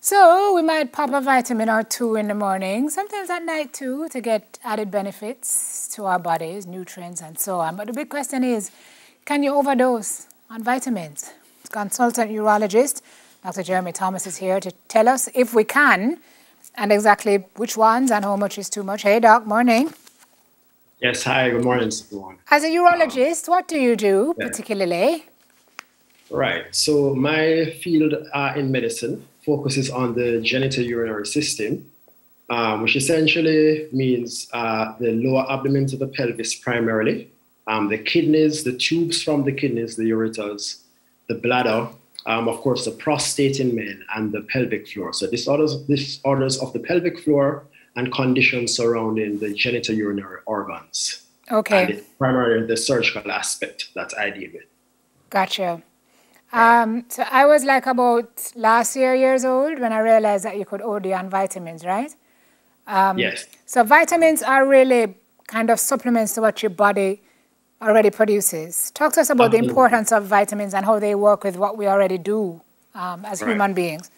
So we might pop a vitamin or two in the morning, sometimes at night too, to get added benefits to our bodies, nutrients and so on. But the big question is, can you overdose on vitamins? Consultant urologist Dr. Jeremy Thomas is here to tell us if we can and exactly which ones and how much is too much. Hey, Doc, morning. Yes, hi, good morning, everyone. As a urologist, um, what do you do yeah. particularly? Right, so my field uh, in medicine focuses on the genitourinary system, um, which essentially means uh, the lower abdomen to the pelvis primarily, um, the kidneys, the tubes from the kidneys, the ureters, the bladder, um, of course, the prostate in men and the pelvic floor. So disorders, disorders of the pelvic floor and conditions surrounding the genitourinary organs. Okay. And it's primarily the surgical aspect that I deal with. Gotcha. Um, so I was like about last year years old when I realized that you could OD on vitamins, right? Um, yes. So vitamins are really kind of supplements to what your body already produces. Talk to us about Absolutely. the importance of vitamins and how they work with what we already do um, as right. human beings.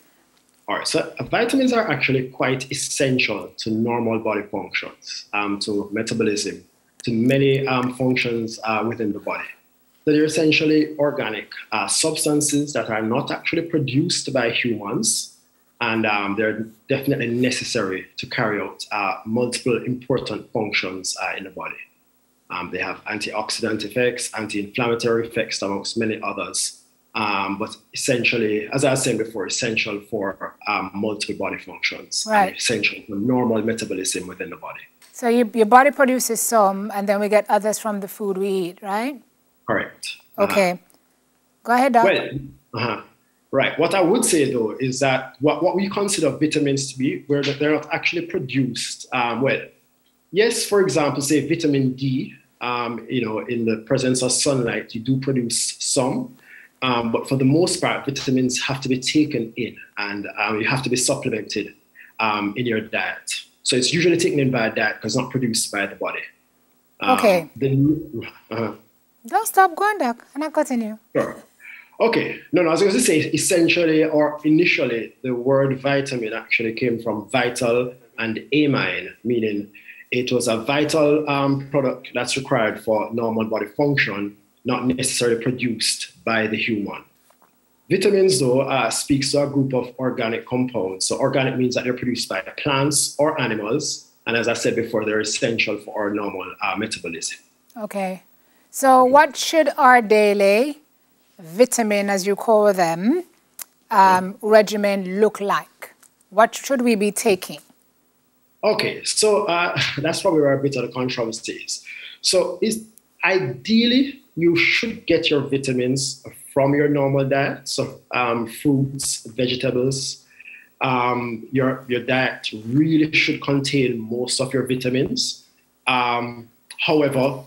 All right, so uh, vitamins are actually quite essential to normal body functions, um, to metabolism, to many um, functions uh, within the body. So they're essentially organic uh, substances that are not actually produced by humans, and um, they're definitely necessary to carry out uh, multiple important functions uh, in the body. Um, they have antioxidant effects, anti-inflammatory effects, amongst many others. Um, but essentially, as I was saying before, essential for um, multiple body functions, right. essential for normal metabolism within the body. So you, your body produces some, and then we get others from the food we eat, right? Correct. Okay. Uh-huh. Go ahead, Doc. Well, uh-huh. Right. What I would say though is that what, what we consider vitamins to be, where they're not actually produced. Um, well, yes, for example, say vitamin D um, you know, in the presence of sunlight, you do produce some. Um, but for the most part, vitamins have to be taken in and um, you have to be supplemented um, in your diet. So it's usually taken in by a diet because not produced by the body. Um, okay. The, uh, Don't stop going, Doc. And cutting you. Sure. Okay. No, no, I was going to say essentially or initially, the word vitamin actually came from vital and amine, meaning it was a vital um, product that's required for normal body function, not necessarily produced by the human. Vitamins, though, uh, speaks to a group of organic compounds. So, organic means that they're produced by plants or animals. And as I said before, they're essential for our normal uh, metabolism. Okay. So, what should our daily vitamin, as you call them, um, regimen look like? What should we be taking? Okay, so uh, that's probably where a bit of the controversy is. So, ideally you should get your vitamins from your normal diet, so um, fruits, vegetables. Um, your your diet really should contain most of your vitamins. Um, however,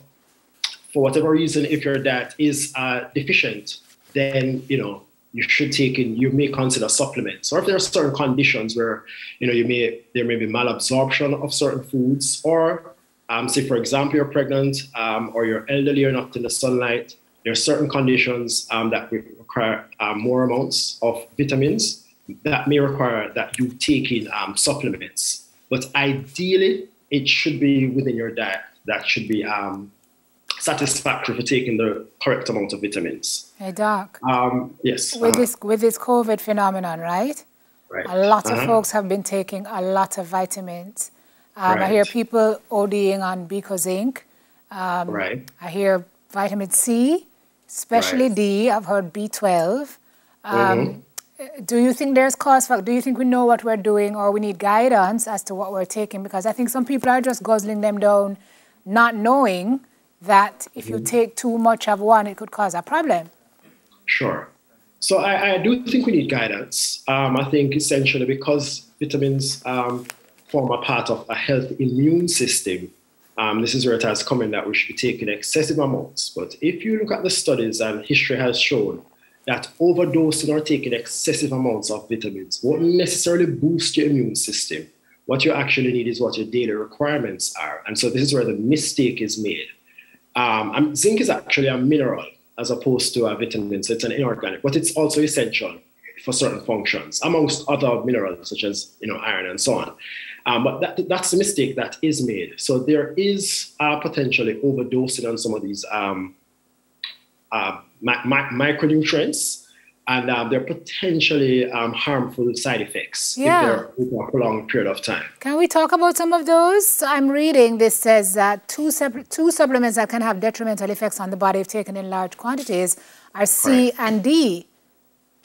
for whatever reason, if your diet is uh, deficient, then you know you should take in, you may consider supplements. Or if there are certain conditions where, you know, you may, there may be malabsorption of certain foods, or um, say, for example, you're pregnant um, or you're elderly, you're not in the sunlight, there are certain conditions um, that require um, more amounts of vitamins that may require that you take in um, supplements. But ideally, it should be within your diet. That should be um, satisfactory for taking the correct amount of vitamins. Hey, Doc. Um, yes. With uh, this with this COVID phenomenon, right? Right. A lot of folks have been taking a lot of vitamins. Um, right. I hear people ODing on Becozinc. Um, right. I hear vitamin C, especially right. D. I've heard B12. Um, mm-hmm. Do you think there's cause for? Do you think we know what we're doing, or we need guidance as to what we're taking? Because I think some people are just guzzling them down, not knowing that if you take too much of one, it could cause a problem? Sure. So I, I do think we need guidance. Um, I think essentially because vitamins um, form a part of a healthy immune system, um, this is where it has come in that we should be taking excessive amounts. But if you look at the studies and history has shown that overdosing or taking excessive amounts of vitamins won't necessarily boost your immune system. What you actually need is what your daily requirements are. And so this is where the mistake is made. Um, zinc is actually a mineral as opposed to a vitamin, so it's an inorganic, but it's also essential for certain functions, amongst other minerals such as you know iron and so on. Um, but that, that's a mistake that is made. So there is uh, potentially overdosing on some of these um, uh, mi- mi- micronutrients and um, they're potentially um, harmful side effects yeah. if they're over a prolonged period of time. Can we talk about some of those? I'm reading this says that two, two supplements that can have detrimental effects on the body if taken in large quantities are C right. and D.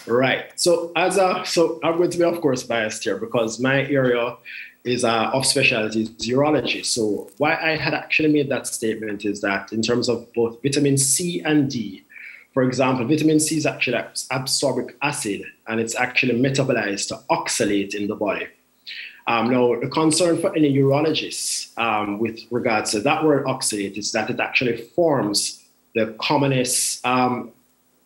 Right. So as a so I'm going to be of course biased here because my area is uh, of specialty is urology. So why I had actually made that statement is that in terms of both vitamin C and D, for example, vitamin C is actually ascorbic acid and it's actually metabolized to oxalate in the body. Um, now, the concern for any urologists um, with regards to that word oxalate is that it actually forms the commonest um,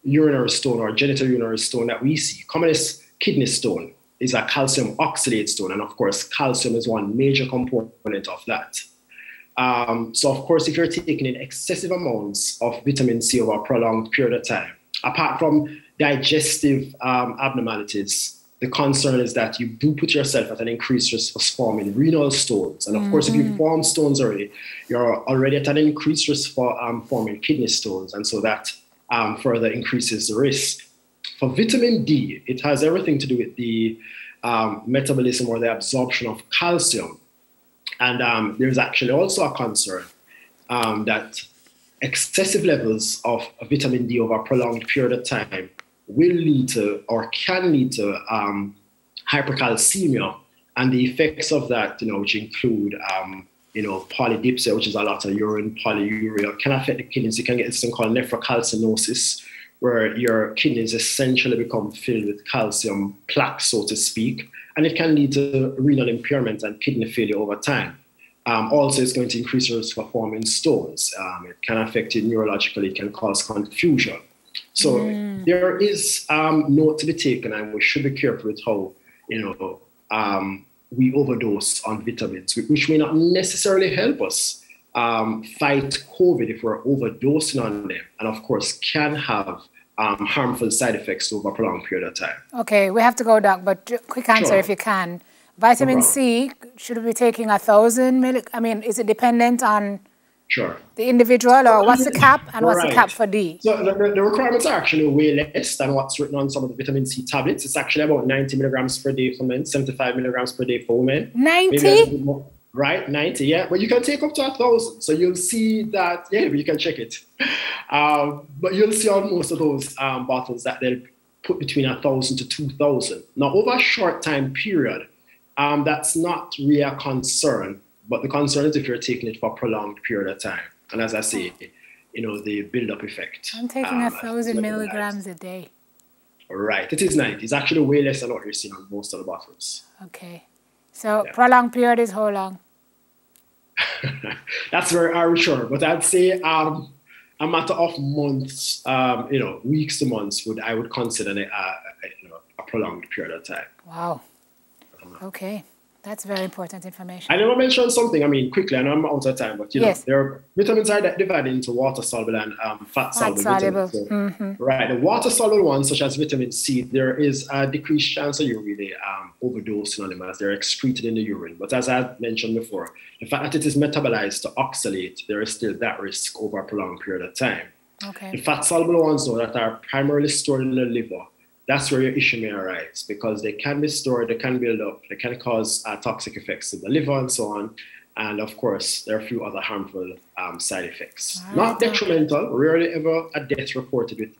urinary stone or genital urinary stone that we see. Commonest kidney stone is a calcium oxalate stone, and of course, calcium is one major component of that. Um, so, of course, if you're taking in excessive amounts of vitamin C over a prolonged period of time, apart from digestive um, abnormalities, the concern is that you do put yourself at an increased risk of forming renal stones. And of mm-hmm. course, if you mm-hmm. form stones already, you're already at an increased risk for um, forming kidney stones. And so that um, further increases the risk. For vitamin D, it has everything to do with the um, metabolism or the absorption of calcium. And um, there's actually also a concern um, that excessive levels of vitamin D over a prolonged period of time will lead to or can lead to um, hypercalcemia and the effects of that, you know, which include, um, you know, polydipsia, which is a lot of urine, polyuria, can affect the kidneys. You can get this thing called nephrocalcinosis, where your kidneys essentially become filled with calcium plaques, so to speak, and it can lead to renal impairment and kidney failure over time. Um, also, it's going to increase your risk of forming stones. Um, it can affect you neurologically, it can cause confusion. So mm. there is um, note to be taken, and we should be careful with how you know um, we overdose on vitamins, which may not necessarily help us um, fight COVID if we're overdosing on them, and of course can have um, harmful side effects over a prolonged period of time. Okay, we have to go, Doc, but quick answer sure. if you can. Vitamin no C, should we be taking a thousand milli? I mean, is it dependent on sure. the individual or what's the cap and what's right. the cap for D? So the, the, requirements are actually way less than what's written on some of the vitamin C tablets. It's actually about 90 milligrams per day for men, 75 milligrams per day for women. 90? Right? 90 yeah. But you can take up to a thousand. So you'll see that yeah you can check it. Um, but you'll see on most of those um, bottles that they'll put between a thousand to two thousand. Now over a short time period um, that's not really a concern. But the concern is if you're taking it for a prolonged period of time. And as i say you know the build-up effect i'm taking a um, thousand milligrams a day. Right. It is 90 it's actually way less than what you're seeing on most of the bottles. Okay so yeah. prolonged period is how long? That's very arbitrary, but I'd say um, a matter of months, um, you know, weeks to months would I would consider it uh, you know, a prolonged period of time. Wow. Okay. That's very important information. I never mentioned something, I mean, quickly, I know I'm out of time, but you know, yes. there are vitamins are divided into water soluble and um, fat soluble. vitamins. So, mm-hmm. Right. The water soluble ones, such as vitamin C, there is a decreased chance of you really um, overdosing on them as they're excreted in the urine. But as I mentioned before, the fact that it is metabolized to oxalate, there is still that risk over a prolonged period of time. Okay. The fat soluble ones, though, that are primarily stored in the liver, that's where your issue may arise because they can be stored, they can build up, they can cause uh, toxic effects to the liver and so on. And of course, there are a few other harmful um, side effects. Right. Not detrimental, rarely ever a death reported with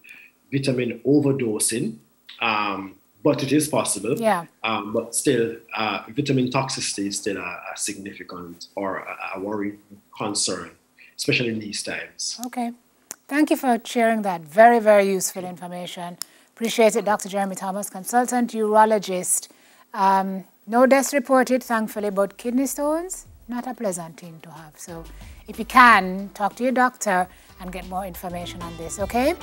vitamin overdosing, um, but it is possible. Yeah. Um, but still, uh, vitamin toxicity is still a, a significant or a, a worry concern, especially in these times. Okay. Thank you for sharing that. Very, very useful information. Appreciate it, Dr. Jeremy Thomas, consultant urologist. Um, no deaths reported, thankfully, but kidney stones, not a pleasant thing to have. So if you can, talk to your doctor and get more information on this, okay?